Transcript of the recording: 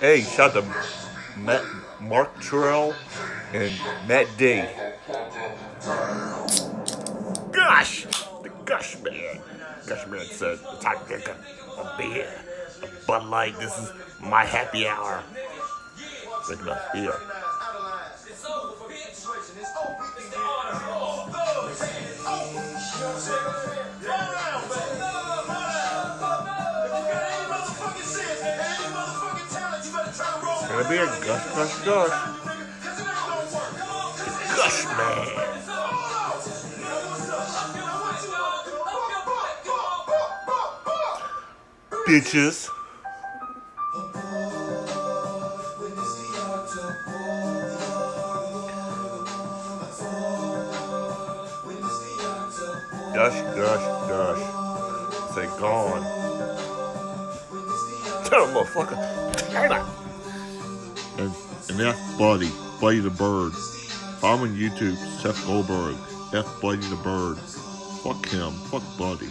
Hey, shout out to Matt, Mark Terrell and Matt D. Gosh, the Gush Man. Gush Man said, "The time to drink a, beer, a Bud Light. This is my happy hour." Drinking a beer. Gonna be a gush, gush, gush. The Gush Man. Bitches. Gush, gush, gush. Say gone. Tell motherfucker. And, and F Buddy, Buddy the Bird. I'm on YouTube, Seth Goldberg. F Buddy the Bird. Fuck him. Fuck Buddy.